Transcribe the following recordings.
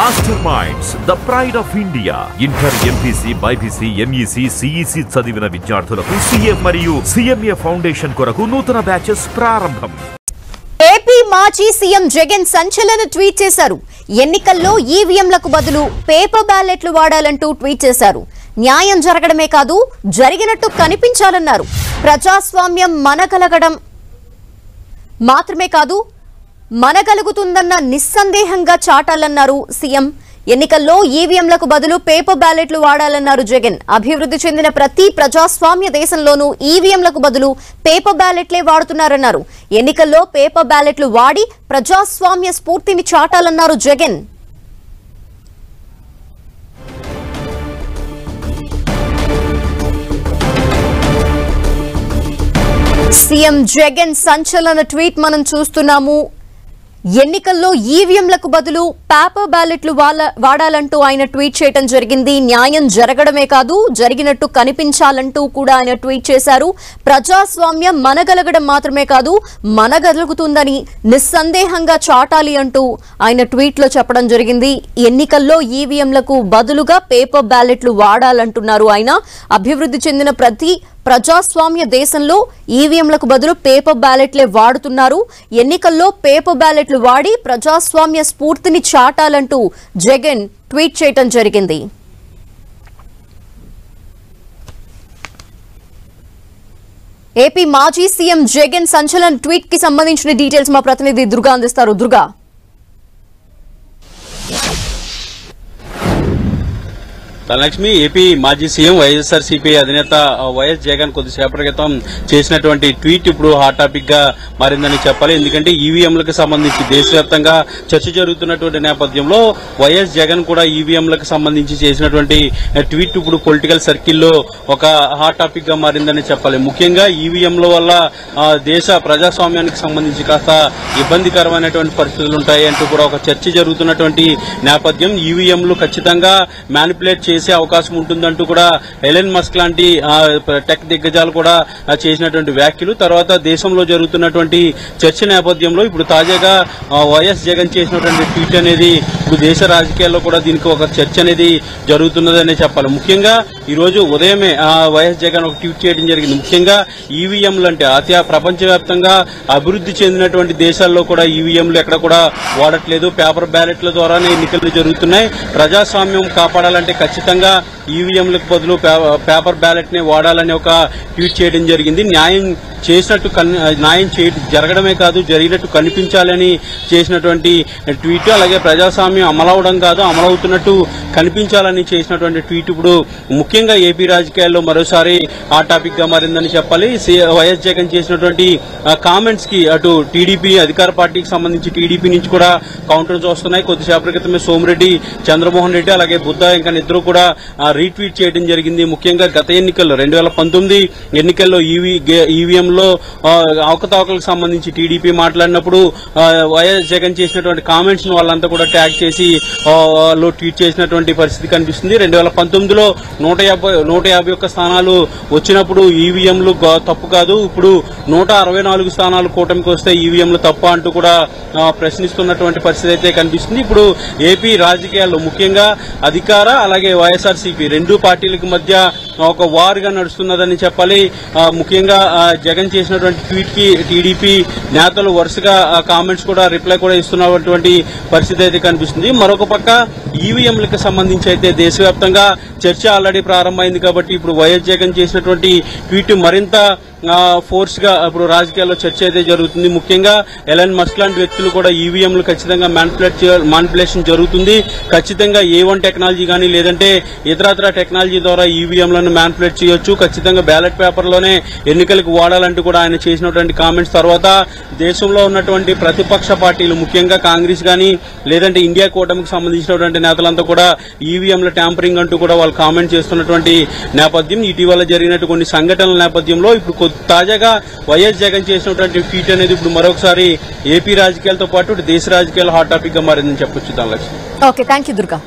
Master minds the pride of India inter MPC BiPC MEC CEC చదివిన విద్యార్థులకు CM మరియు CMA foundation కొరకు నూతన బ్యాచెస్ ప్రారంభం. ఏపీ మాజీ సీఎం జగన్ సంచలన ట్వీట్ చేశారు. ఎన్నికల్లో ఈవీఎంలకు బదులు పేపర్ బ్యాలెట్లు వాడాలంటూ ట్వీట్ చేశారు. న్యాయం జరగడమే కాదు జరిగినట్టు కనిపించాలన్నారు. ప్రజాస్వామ్యం మనగలగడం మాత్రమే కాదు మనగలుగుతుందన్న నిస్సందేహంగా చాటాలన్నారు సీఎం. ఎన్నికల్లో ఈవీఎంలకు బదులు పేపర్ బ్యాలెట్లు వాడాలన్నారు జగన్. అభివృద్ధి చెందిన ప్రతి ప్రజాస్వామ్య దేశంలోనూ ఈవీఎంలకు బదులు పేపర్ బ్యాలెట్లే వాడుతున్నారన్నారు. ఎన్నికల్లో పేపర్ బ్యాలెట్లు వాడి ప్రజాస్వామ్య స్ఫూర్తిని చాటాలన్నారు జగన్. సీఎం జగన్ సంచలన ట్వీట్ మనం చూస్తున్నాము. ఎన్నికల్లో ఈవీఎంలకు బదులు పేపర్ బ్యాలెట్లు వాడాలంటూ ఆయన ట్వీట్ చేయడం జరిగింది. న్యాయం జరగడమే కాదు జరిగినట్టు కనిపించాలంటూ కూడా ఆయన ట్వీట్ చేశారు. ప్రజాస్వామ్యం మనగలగడం మాత్రమే కాదు మనగలుగుతుందని నిస్సందేహంగా చాటాలి అంటూ ఆయన ట్వీట్లో చెప్పడం జరిగింది. ఎన్నికల్లో ఈవీఎంలకు బదులుగా పేపర్ బ్యాలెట్లు వాడాలంటున్నారు ఆయన. అభివృద్ధి చెందిన ప్రతి ప్రజాస్వామ్య దేశంలో ఈవీఎంలకు బదులు పేపర్ బ్యాలెట్లే వాడుతున్నారు. ఎన్నికల్లో పేపర్ బ్యాలెట్లు వాడి ప్రజాస్వామ్య స్ఫూర్తిని చాటాలంటూ జగన్ ట్వీట్ చేయటం జరిగింది. ఏపీ మాజీ సీఎం జగన్ సంచలన ట్వీట్కి సంబంధించిన డీటెయిల్స్ మా ప్రతినిధి దుర్గా అందిస్తారు. దుర్గా. ధనలక్ష్మి ఏపీ మాజీ సీఎం వైఎస్ఆర్ అధినేత వైఎస్ జగన్ కొద్దిసేపటి క్రితం చేసినటువంటి ట్వీట్ ఇప్పుడు హాట్ టాపిక్గా మారిందని చెప్పాలి. ఎందుకంటే ఈవీఎంలకు సంబంధించి దేశవ్యాప్తంగా చర్చ జరుగుతున్నటువంటి నేపథ్యంలో వైఎస్ జగన్ కూడా ఈవీఎంలకు సంబంధించి చేసినటువంటి ట్వీట్ ఇప్పుడు పొలిటికల్ సర్కిల్లో ఒక హాట్ టాపిక్గా మారిందని చెప్పాలి. ముఖ్యంగా ఈవీఎంల వల్ల దేశ ప్రజాస్వామ్యానికి సంబంధించి కాస్త ఇబ్బందికరమైనటువంటి పరిస్థితులు ఉంటాయి అంటూ కూడా ఒక చర్చ జరుగుతున్నటువంటి నేపథ్యం ఈవీఎంలు ఖచ్చితంగా మ్యానిపులేట్ చేసి అవకాశం ఉంటుందంటూ కూడా ఎలెన్ మస్క్ లాంటి టెక్ దిగ్గజాలు కూడా చేసినటువంటి వ్యాఖ్యలు. తర్వాత దేశంలో జరుగుతున్నటువంటి చర్చ నేపథ్యంలో ఇప్పుడు తాజాగా వైఎస్ జగన్ చేసినటువంటి ట్వీట్ అనేది ఇప్పుడు దేశ రాజకీయాల్లో కూడా దీనికి ఒక చర్చ అనేది జరుగుతున్నదనే చెప్పాలి. ముఖ్యంగా ఈ రోజు ఉదయమే ఆ, వైఎస్ జగన్ ఒక ట్వీట్ చేయడం జరిగింది. ముఖ్యంగా ఈవీఎంలు అంటే అతి ప్రపంచవ్యాప్తంగా అభివృద్ధి చెందినటువంటి దేశాల్లో కూడా ఈవీఎంలు ఎక్కడ కూడా వాడట్లేదు. పేపర్ బ్యాలెట్ల ద్వారానే ఎన్నికలు జరుగుతున్నాయి. ప్రజాస్వామ్యం కాపాడాలంటే ఖచ్చితంగా ఈవీఎంలకు బదులు పే- పేపర్ బ్యాలెట్ని వాడాలని ఒక ట్వీట్ చేయడం జరిగింది. న్యాయం చేసినట్టు కన్- న్యాయం జరగడమే కాదు జరిగినట్టు కనిపించాలని చేసినటువంటి ట్వీట్. అలాగే ప్రజాస్వామ్యం అమలవడం కాదు అమలవుతున్నట్టు కనిపించాలని చేసినటువంటి ట్వీట్ ఇప్పుడు ముఖ్యంగా ముఖ్యంగా ఏపీ రాజకీయాల్లో మరోసారి ఆ టాపిక్గా మారిందని చెప్పాలి. సి- వైఎస్ జగన్ చేసినటువంటి కామెంట్స్కి అటు టీడీపీ అధికార పార్టీకి సంబంధించి టీడీపీ నుంచి కూడా కౌంటర్స్ వస్తున్నాయి. కొద్దిసేపటి క్రితమే సోమిరెడ్డి చంద్రమోహన్ రెడ్డి అలాగే బుద్ధ ఇంకా ఇద్దరు కూడా రీట్వీట్ చేయడం జరిగింది. ముఖ్యంగా గత ఎన్నికల్లో రెండు వేల పంతొమ్మిది ఎన్నికల్లో ఈవీ ఈవీఎంలో అవకతవకలకు సంబంధించి టీడీపీ మాట్లాడినప్పుడు వైఎస్ జగన్ చేసినటువంటి కామెంట్స్ను వాళ్ళంతా కూడా ట్యాగ్ చేసి లో ట్వీట్ చేసినటువంటి పరిస్థితి కనిపిస్తుంది. రెండు వేల పంతొమ్మిదిలో నూట నూట యాభై నూట యాభై ఒక్క స్థానాలు వచ్చినప్పుడు ఈవీఎంలు తప్పు కాదు. ఇప్పుడు నూట అరవై నాలుగు స్థానాలు కూటమికి వస్తే ఈవీఎంలు తప్ప అంటూ కూడా ప్రశ్నిస్తున్నటువంటి పరిస్థితి అయితే కనిపిస్తుంది. ఇప్పుడు ఏపీ రాజకీయాల్లో ముఖ్యంగా అధికార అలాగే వైఎస్ఆర్సీపీ రెండు పార్టీలకు మధ్య ఒక వార్గా నడుస్తున్నదని చెప్పాలి. ముఖ్యంగా జగన్ చేసినటువంటి ట్వీట్కి టీడీపీ నేతలు వరుసగా కామెంట్స్ కూడా రిప్లై కూడా ఇస్తున్నటువంటి పరిస్థితి అయితే కనిపిస్తుంది. మరొక పక్క ఈవీఎంలకు సంబంధించి అయితే దేశవ్యాప్తంగా చర్చ ఆల్రెడీ ప్రారంభమైంది కాబట్టి ఇప్పుడు వైఎస్ జగన్ చేసినటువంటి ట్వీట్ మరింత ఫోర్స్గా ఇప్పుడు రాజకీయాల్లో చర్చ అయితే జరుగుతుంది. ముఖ్యంగా ఎలన్ మస్క్ లాంటి వ్యక్తులు కూడా ఈవీఎంలు ఖచ్చితంగా మ్యానిపులేట్ మానిపులేషన్ జరుగుతుంది. ఖచ్చితంగా ఏ వన్ టెక్నాలజీ కానీ లేదంటే ఇతరత్ర టెక్నాలజీ ద్వారా ఈవీఎంలను మ్యానిపులేట్ చేయొచ్చు. ఖచ్చితంగా బ్యాలెట్ పేపర్లోనే ఎన్నికలకు వాడాలంటూ కూడా ఆయన చేసినటువంటి కామెంట్స్ తర్వాత దేశంలో ఉన్నటువంటి ప్రతిపక్ష పార్టీలు ముఖ్యంగా కాంగ్రెస్ కానీ లేదంటే ఇండియా కూటమికి సంబంధించినటువంటి నేతలంతా కూడా ఈవీఎంల ట్యాంపరింగ్ అంటూ కూడా వాళ్ళు కామెంట్ చేస్తున్నటువంటి నేపథ్యం. ఇటీవల జరిగినటువంటి కొన్ని సంఘటనల నేపథ్యంలో ఇప్పుడు తాజాగా వైఎస్ జగన్ చేసినటువంటి ట్వీట్ అనేది ఇప్పుడు మరొకసారి ఏపీ రాజకీయాలతో పాటు దేశ రాజకీయాల హాట్ టాపిక్గా మారిందని చెప్పొచ్చు Dhanalakshmi okay thank you Durga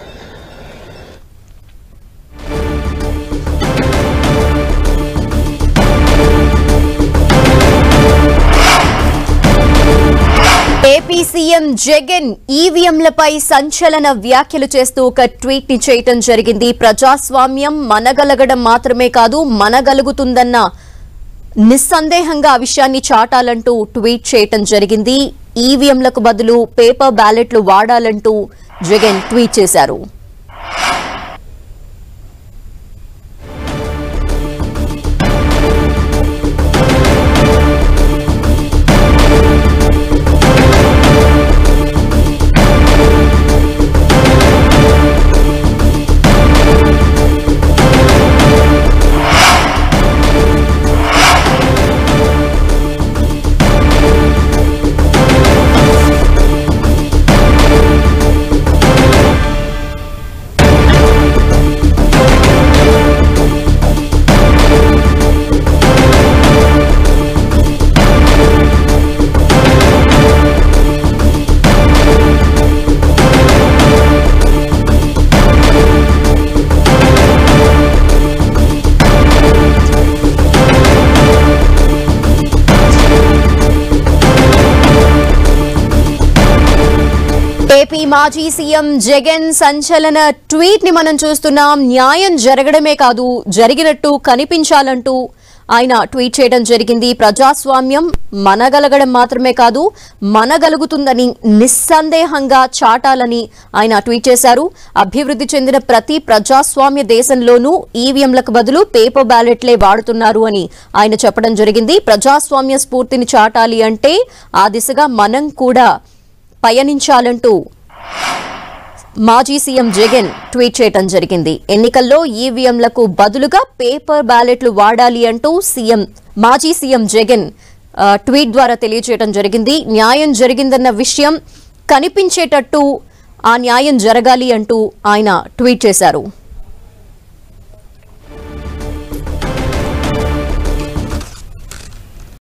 AP CM Jagan ఈవీఎంలపై సంచలన వ్యాఖ్యలు చేస్తూ ఒక ట్వీట్ని చేయటం జరిగింది. ప్రజాస్వామ్యం మనగలగడం మాత్రమే కాదు మనగలుగుతుందన్న నిస్సందేహంగా ఆ విషయాన్ని చాటాలంటూ ట్వీట్ చేయటం జరిగింది. ఈవీఎంలకు బదులు పేపర్ బ్యాలెట్లు వాడాలంటూ జగన్ ట్వీట్ చేశారు. మాజీ సీఎం జగన్ సంచలన ట్వీట్ని మనం చూస్తున్నాం. న్యాయం జరగడమే కాదు జరిగినట్టు కనిపించాలంటూ ఆయన ట్వీట్ చేయడం జరిగింది. ప్రజాస్వామ్యం మనగలగడం మాత్రమే కాదు మనగలుగుతుందని నిస్సందేహంగా చాటాలని ఆయన ట్వీట్ చేశారు. అభివృద్ధి చెందిన ప్రతి ప్రజాస్వామ్య దేశంలోనూ ఈవీఎంలకు బదులు పేపర్ బ్యాలెట్లే వాడుతున్నారు అని ఆయన చెప్పడం జరిగింది. ప్రజాస్వామ్య స్ఫూర్తిని చాటాలి అంటే ఆ దిశగా మనం కూడా పయనించాలంటూ మాజీ సీఎం జగన్ ట్వీట్ చేయటం జరిగింది. ఎన్నికల్లో ఈవీఎంలకు బదులుగా పేపర్ బ్యాలెట్లు వాడాలి అంటూ సీఎం మాజీ సీఎం జగన్ ట్వీట్ ద్వారా తెలియజేయడం జరిగింది. న్యాయం జరిగిందన్న విషయం కనిపించేటట్టు ఆ న్యాయం జరగాలి అంటూ ఆయన ట్వీట్ చేశారు.